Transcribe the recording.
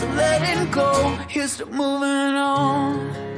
so letting go. is to moving on.